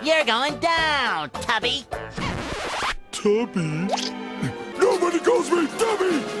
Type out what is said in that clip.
You're going down, Tubby. Tubby? Nobody calls me Tubby!